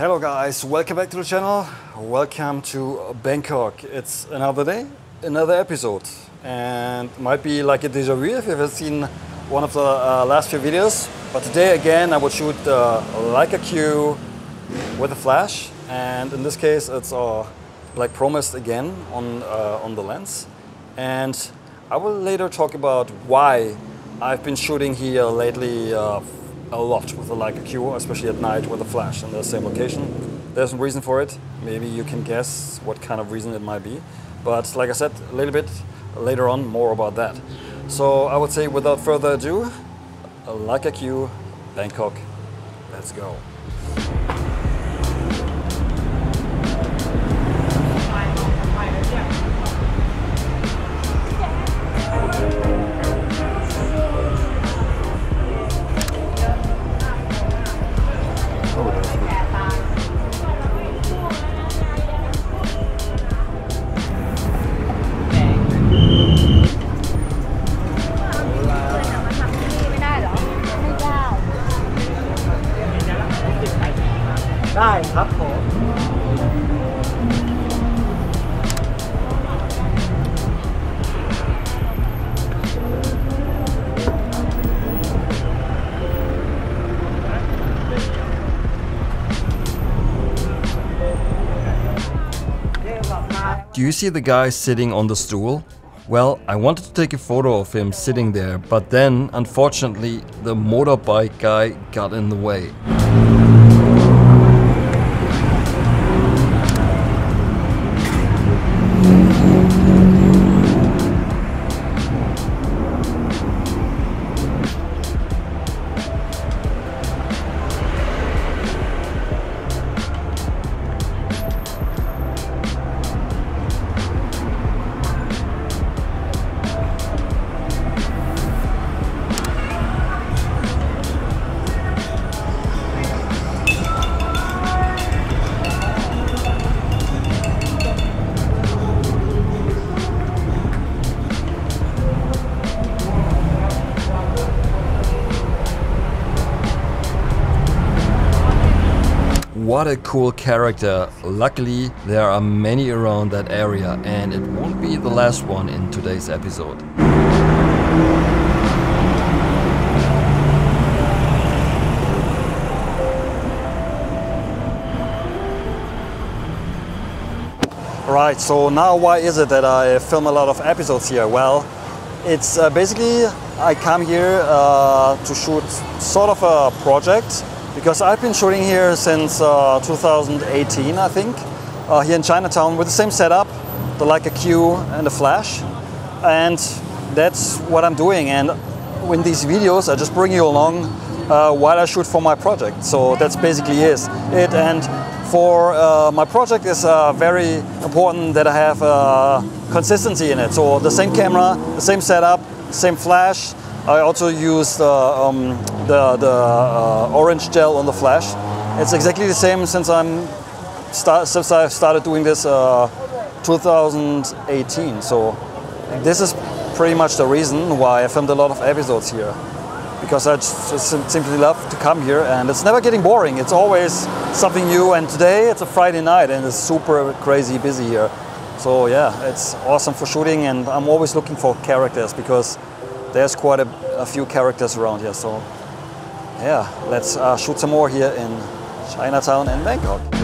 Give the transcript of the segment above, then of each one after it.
Hello guys, welcome back to the channel. Welcome to Bangkok. It's another day, another episode. And might be like a deja vu if you've seen one of the uh, last few videos. But today again I will shoot uh, Leica Q with a flash. And in this case it's uh, like promised again on, uh, on the lens. And I will later talk about why I've been shooting here lately uh, a lot with the Leica Q, especially at night with a flash in the same location. There's a reason for it. Maybe you can guess what kind of reason it might be. But like I said, a little bit later on, more about that. So I would say without further ado, a Leica Q, Bangkok, let's go. Do you see the guy sitting on the stool? Well, I wanted to take a photo of him sitting there, but then, unfortunately, the motorbike guy got in the way. What a cool character. Luckily, there are many around that area, and it won't be the last one in today's episode. Right, so now why is it that I film a lot of episodes here? Well, it's uh, basically I come here uh, to shoot sort of a project because I've been shooting here since uh, 2018, I think, uh, here in Chinatown with the same setup, the Leica Q and the flash, and that's what I'm doing. And in these videos, I just bring you along uh, while I shoot for my project. So that's basically is it. And for uh, my project is uh, very important that I have uh, consistency in it. So the same camera, the same setup, same flash. I also used uh, um, the, the uh, orange gel on the flash. It's exactly the same since I'm start, since I've started doing this uh, 2018. So this is pretty much the reason why I filmed a lot of episodes here because I just simply love to come here and it's never getting boring. It's always something new and today it's a Friday night and it's super crazy busy here. So yeah, it's awesome for shooting and I'm always looking for characters because there's quite a, a few characters around here. So yeah, let's uh, shoot some more here in Chinatown and Bangkok.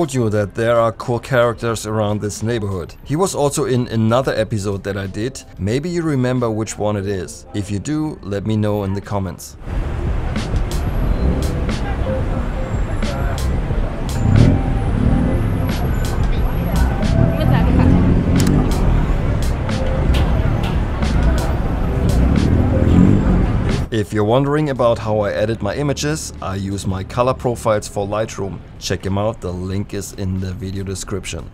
Told you that there are cool characters around this neighborhood. He was also in another episode that I did. Maybe you remember which one it is. If you do, let me know in the comments. If you're wondering about how I edit my images, I use my color profiles for Lightroom. Check them out, the link is in the video description.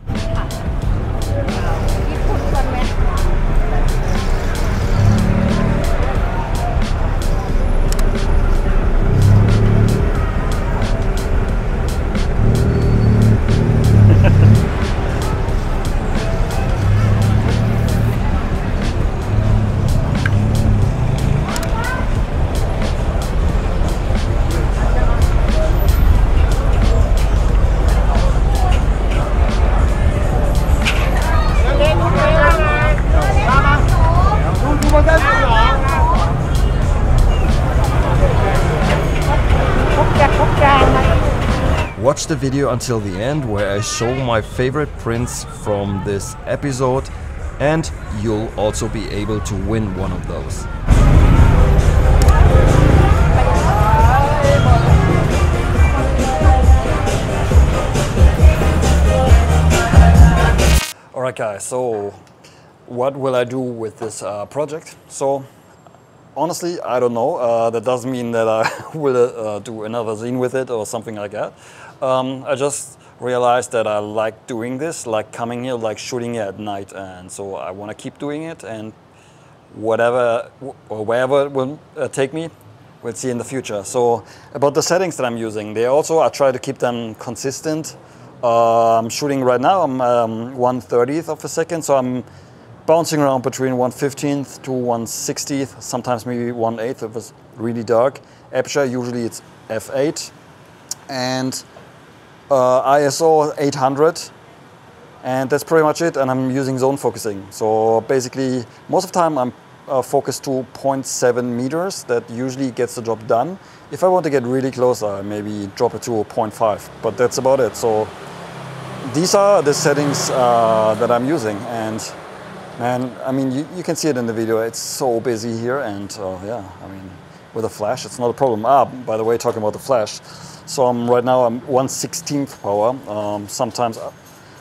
Watch the video until the end where I show my favorite prints from this episode and you'll also be able to win one of those. Alright guys, so what will I do with this uh, project? So honestly, I don't know. Uh, that doesn't mean that I will uh, do another zine with it or something like that. Um, I just realized that I like doing this, like coming here, like shooting at night, and so I want to keep doing it. And whatever or wherever it will uh, take me, we'll see in the future. So about the settings that I'm using, they also I try to keep them consistent. Uh, I'm shooting right now. I'm um, 1/30th of a second, so I'm bouncing around between 115th to 160th, sometimes maybe 1 8th if it's really dark. Aperture, usually it's f8. And uh, ISO 800. And that's pretty much it. And I'm using zone focusing. So basically, most of the time I'm uh, focused to 0.7 meters. That usually gets the job done. If I want to get really close, I maybe drop it to 0.5. But that's about it. So these are the settings uh, that I'm using. And Man, I mean, you, you can see it in the video. It's so busy here, and uh, yeah, I mean, with a flash, it's not a problem. Ah, by the way, talking about the flash, so I'm right now I'm 1/16th power. Um, sometimes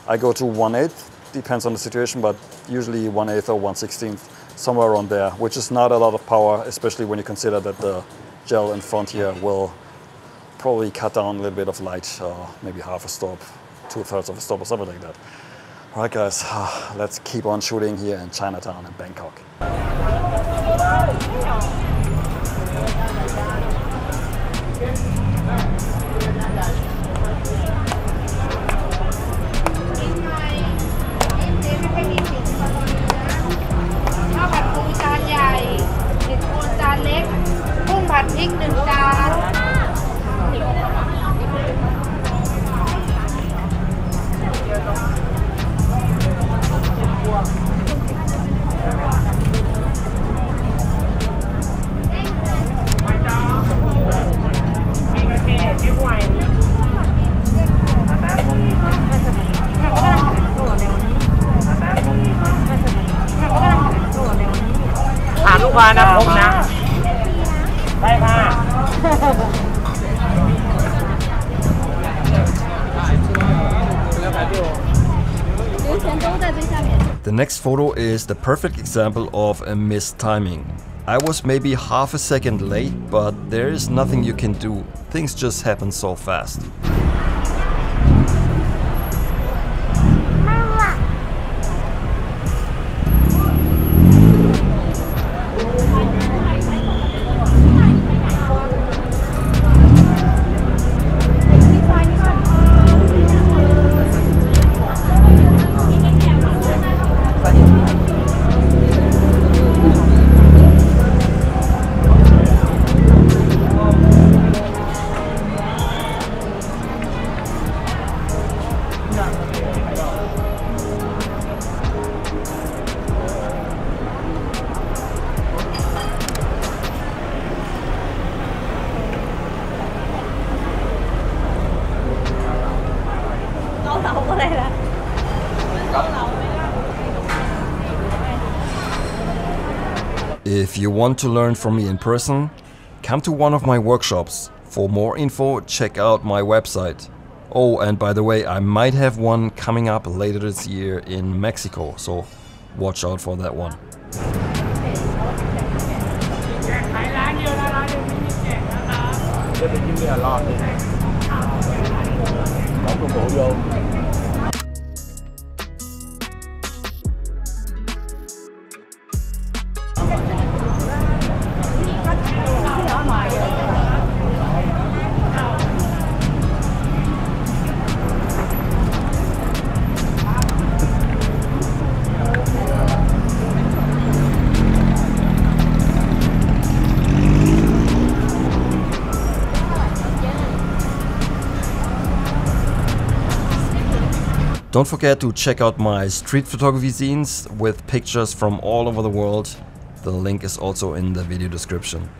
I go to 1/8, depends on the situation, but usually 1/8 or 1/16th, somewhere around there, which is not a lot of power, especially when you consider that the gel in front here will probably cut down a little bit of light, uh, maybe half a stop, two thirds of a stop, or something like that. Right guys, let's keep on shooting here in Chinatown in Bangkok. Next photo is the perfect example of a missed timing. I was maybe half a second late, but there is nothing you can do. Things just happen so fast. If you want to learn from me in person, come to one of my workshops. For more info, check out my website. Oh, and by the way, I might have one coming up later this year in Mexico, so watch out for that one. Give me a lot. Don't forget to check out my street photography zines with pictures from all over the world. The link is also in the video description.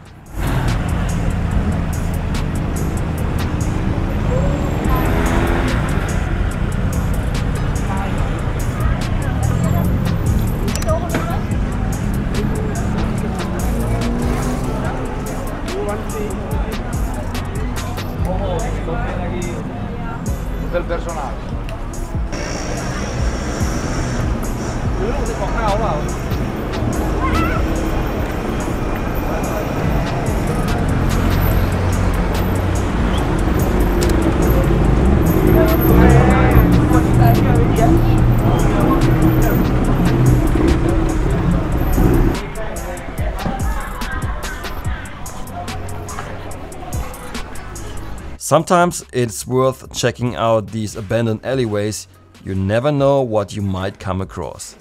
Sometimes it's worth checking out these abandoned alleyways. You never know what you might come across.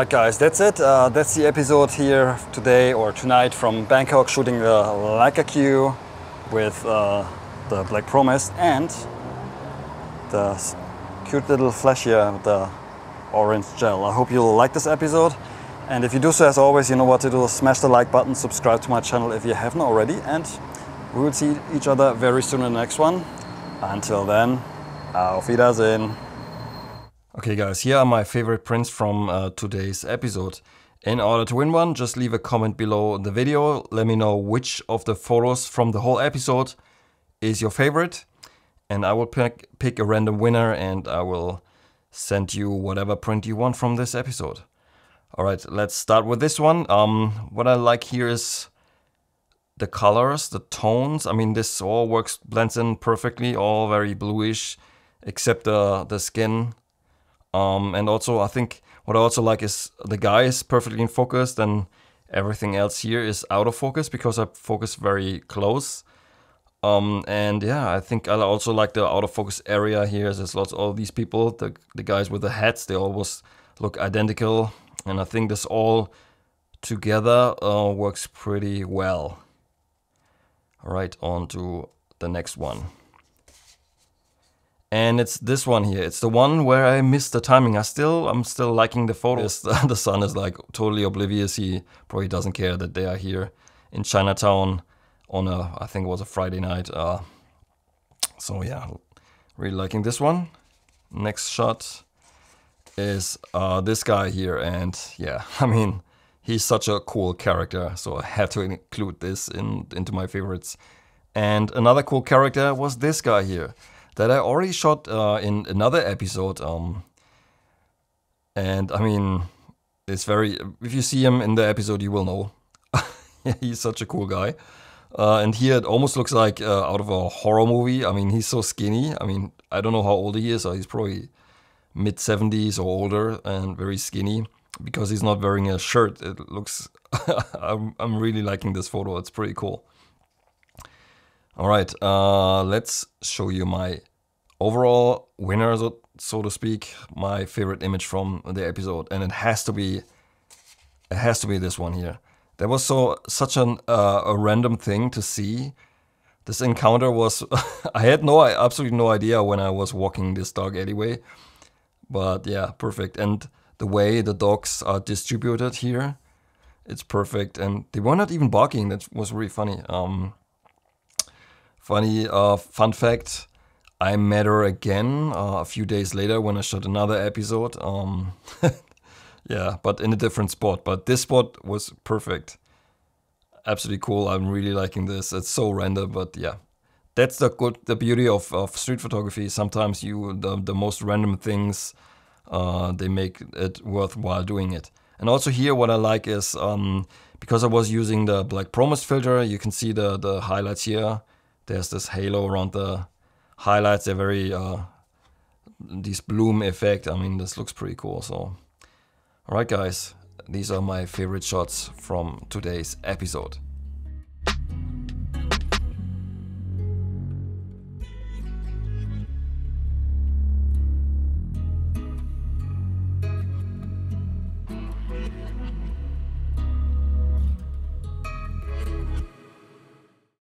Alright guys, that's it. Uh, that's the episode here today or tonight from Bangkok shooting the Leica Q with uh, the Black Pro-Mist and the cute little flash here with the orange gel. I hope you'll like this episode and if you do so as always you know what to do. Smash the like button, subscribe to my channel if you haven't already and we will see each other very soon in the next one. Until then, auf Wiedersehen. Okay, guys, here are my favorite prints from uh, today's episode. In order to win one, just leave a comment below the video. Let me know which of the photos from the whole episode is your favorite, and I will pick, pick a random winner and I will send you whatever print you want from this episode. All right, let's start with this one. Um, what I like here is the colors, the tones. I mean, this all works, blends in perfectly, all very bluish, except the the skin. Um, and also, I think what I also like is the guy is perfectly in focus, and everything else here is out of focus because I focus very close. Um, and yeah, I think I also like the out of focus area here. There's lots all these people, the the guys with the hats, they almost look identical, and I think this all together uh, works pretty well. All right, on to the next one. And it's this one here. It's the one where I missed the timing. I still, I'm still liking the photos. the sun is like totally oblivious. He probably doesn't care that they are here in Chinatown on a, I think it was a Friday night. Uh, so yeah, really liking this one. Next shot is uh, this guy here, and yeah, I mean, he's such a cool character, so I had to include this in into my favorites. And another cool character was this guy here that I already shot uh, in another episode. Um, and I mean, it's very. If you see him in the episode, you will know. he's such a cool guy. Uh, and here it almost looks like uh, out of a horror movie. I mean, he's so skinny. I mean, I don't know how old he is. Uh, he's probably mid 70s or older and very skinny because he's not wearing a shirt. It looks. I'm, I'm really liking this photo. It's pretty cool. All right, uh, let's show you my overall winner, so, so to speak, my favorite image from the episode, and it has to be, it has to be this one here. That was so such an uh, a random thing to see. This encounter was, I had no, absolutely no idea when I was walking this dog anyway, but yeah, perfect. And the way the dogs are distributed here, it's perfect. And they were not even barking. That was really funny. Um, Funny uh, fun fact: I met her again uh, a few days later when I shot another episode. Um, yeah, but in a different spot. But this spot was perfect. absolutely cool. I'm really liking this. It's so random, but yeah. That's the good, the beauty of, of street photography. Sometimes you the, the most random things, uh, they make it worthwhile doing it. And also here, what I like is um, because I was using the black Pro-Mist filter, you can see the the highlights here. There's this halo around the highlights. They're very uh, this bloom effect. I mean, this looks pretty cool. So, all right, guys, these are my favorite shots from today's episode.